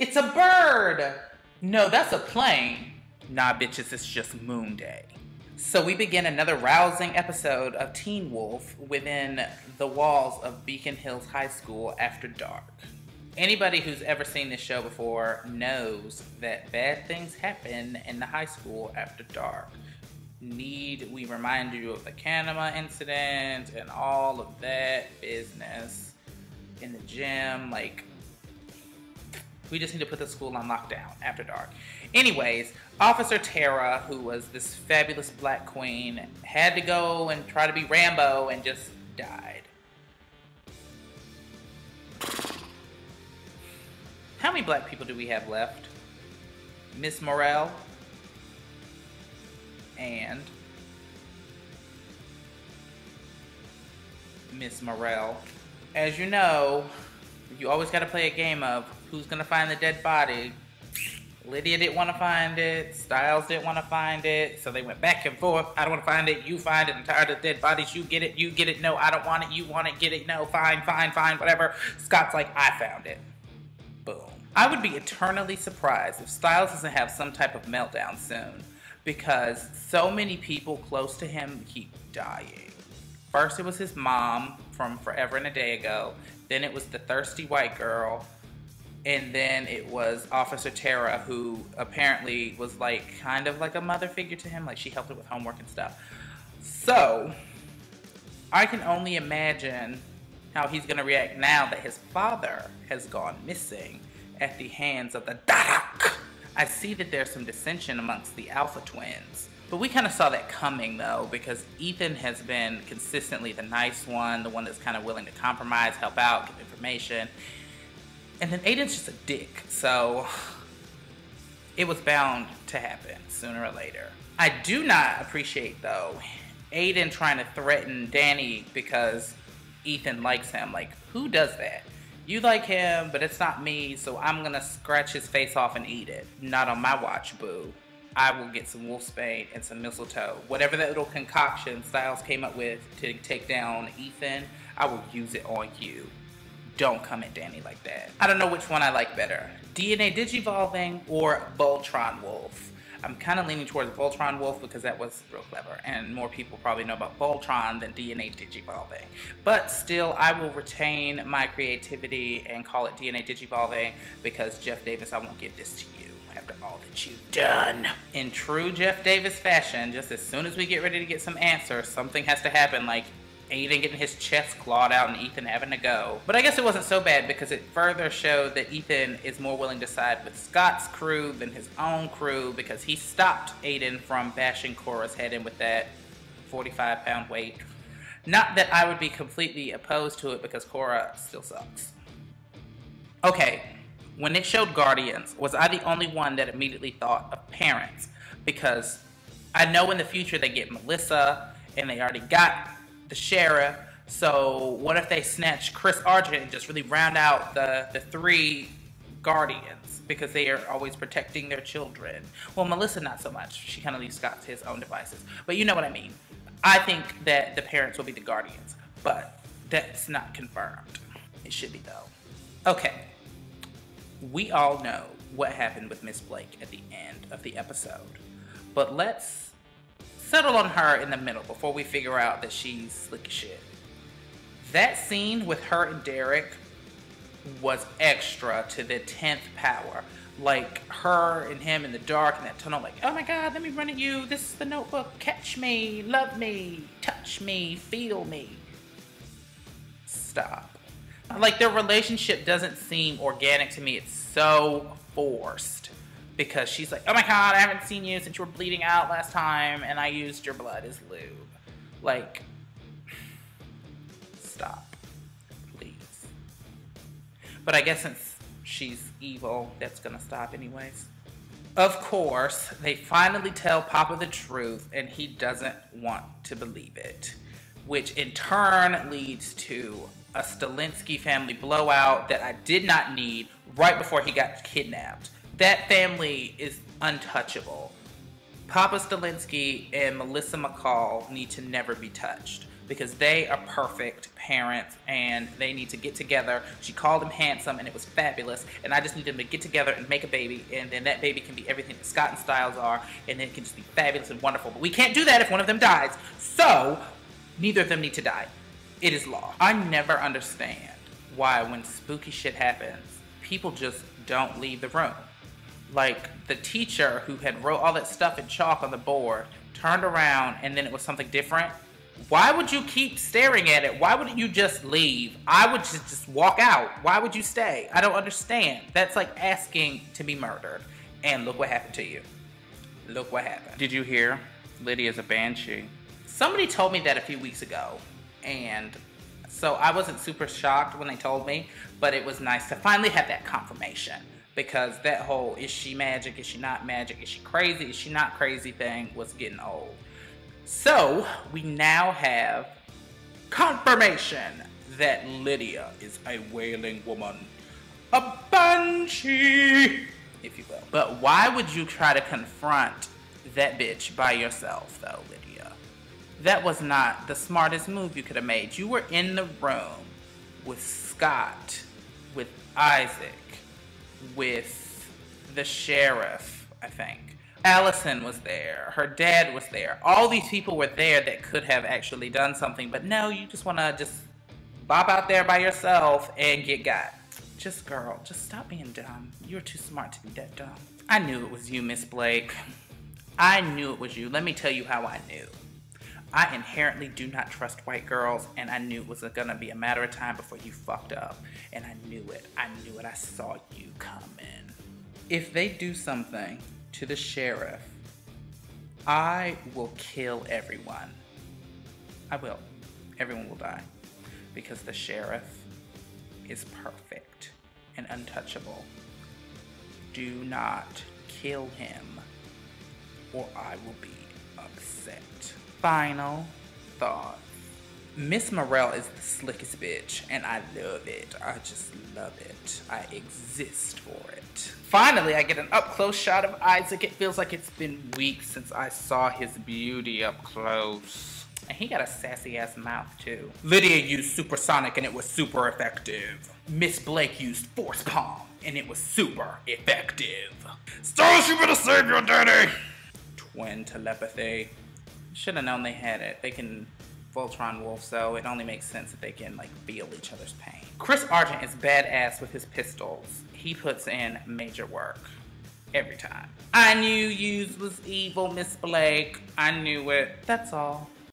It's a bird! No, that's a plane. Nah, bitches, it's just Moon Day. So we begin another rousing episode of Teen Wolf within the walls of Beacon Hills High School after dark. Anybody who's ever seen this show before knows that bad things happen in the high school after dark. Need we remind you of the Kanima incident and all of that business in the gym? Like, we just need to put the school on lockdown after dark. Anyways, Officer Tara, who was this fabulous black queen, had to go and try to be Rambo and just died. How many black people do we have left? Miss Morrell and Miss Morrell. As you know, you always got to play a game of who's going to find the dead body. Lydia didn't want to find it. Stiles didn't want to find it. So they went back and forth. I don't want to find it. You find it. I'm tired of dead bodies. You get it. You get it. No, I don't want it. You want it. Get it. No, fine, fine, fine, whatever. Scott's like, I found it. Boom. I would be eternally surprised if Stiles doesn't have some type of meltdown soon because so many people close to him keep dying. First, it was his mom from forever and a day ago. Then it was the thirsty white girl. And then it was Officer Tara, who apparently was like kind of like a mother figure to him. Like she helped him with homework and stuff. So, I can only imagine how he's going to react now that his father has gone missing at the hands of the Darach. I see that there's some dissension amongst the Alpha twins. But we kind of saw that coming though, because Ethan has been consistently the nice one, the one that's kind of willing to compromise, help out, give information. And then Aiden's just a dick, so it was bound to happen sooner or later. I do not appreciate though Aiden trying to threaten Danny because Ethan likes him. Like, who does that? You like him, but it's not me, so I'm gonna scratch his face off and eat it. Not on my watch, boo. I will get some wolfsbane and some mistletoe. Whatever that little concoction Stiles came up with to take down Ethan, I will use it on you. Don't come at Danny like that. I don't know which one I like better. DNA Digivolving or Voltron Wolf. I'm kind of leaning towards Voltron Wolf because that was real clever, and more people probably know about Voltron than DNA Digivolving. But still, I will retain my creativity and call it DNA Digivolving because Jeff Davis, I won't give this to you after all that you've done. In true Jeff Davis fashion, just as soon as we get ready to get some answers, something has to happen like Aiden getting his chest clawed out and Ethan having to go. But I guess it wasn't so bad because it further showed that Ethan is more willing to side with Scott's crew than his own crew because he stopped Aiden from bashing Cora's head in with that 45 pound weight. Not that I would be completely opposed to it because Cora still sucks. Okay, when it showed Guardians, was I the only one that immediately thought of parents? Because I know in the future they get Melissa and they already got the sheriff. So what if they snatch Chris Argent and just really round out the, the three guardians because they are always protecting their children? Well, Melissa not so much. She kind of leaves Scott to his own devices. But you know what I mean. I think that the parents will be the guardians, but that's not confirmed. It should be though. Okay. We all know what happened with Miss Blake at the end of the episode. But let's settle on her in the middle before we figure out that she's slick as shit. That scene with her and Derek was extra to the 10th power. Like her and him in the dark in that tunnel, like, oh my god, let me run at you. This is the notebook. Catch me, love me, touch me, feel me. Stop. Like their relationship doesn't seem organic to me. It's so forced because she's like, "Oh my god, I haven't seen you since you were bleeding out last time, and I used your blood as lube." Like, stop, please. But I guess since she's evil, that's gonna stop anyways. Of course, they finally tell Papa the truth, and he doesn't want to believe it, which in turn leads to a Stilinski family blowout that I did not need right before he got kidnapped. That family is untouchable. Papa Stilinski and Melissa McCall need to never be touched. because they are perfect parents and they need to get together. She called him handsome and it was fabulous. And I just need them to get together and make a baby. And then that baby can be everything that Scott and Stiles are. And then it can just be fabulous and wonderful. But we can't do that if one of them dies. So neither of them need to die. It is law. I never understand why when spooky shit happens, people just don't leave the room. Like the teacher who had wrote all that stuff in chalk on the board turned around and then it was something different. Why would you keep staring at it? Why wouldn't you just leave? I would just, just walk out. Why would you stay? I don't understand. That's like asking to be murdered. And look what happened to you. Look what happened. Did you hear? Lydia's a banshee. Somebody told me that a few weeks ago. And so I wasn't super shocked when they told me, but it was nice to finally have that confirmation because that whole is she magic, is she not magic, is she crazy, is she not crazy thing was getting old. So we now have confirmation that Lydia is a wailing woman, a banshee, if you will. But why would you try to confront that bitch by yourself, though, Lydia? That was not the smartest move you could have made. You were in the room with Scott, with Isaac, with the sheriff, I think. Allison was there. Her dad was there. All these people were there that could have actually done something, but no, you just want to just bop out there by yourself and get got. Just girl, just stop being dumb. You're too smart to be that dumb. I knew it was you, Miss Blake. I knew it was you. Let me tell you how I knew. I inherently do not trust white girls, and I knew it was gonna be a matter of time before you fucked up. And I knew it. I knew it. I saw you coming. If they do something to the sheriff, I will kill everyone. I will. Everyone will die. Because the sheriff is perfect and untouchable. Do not kill him, or I will be upset. Final thought. Miss Morrell is the slickest bitch, and I love it. I just love it. I exist for it. Finally, I get an up-close shot of Isaac. It feels like it's been weeks since I saw his beauty up close. And he got a sassy-ass mouth, too. Lydia used supersonic, and it was super effective. Miss Blake used force palm, and it was super effective. Stars, you better save your daddy! Twin telepathy. Should have known they had it. They can Voltron Wolf, so it only makes sense that they can like feel each other's pain. Chris Argent is badass with his pistols. He puts in major work every time. I knew you was evil, Miss Blake. I knew it. That's all.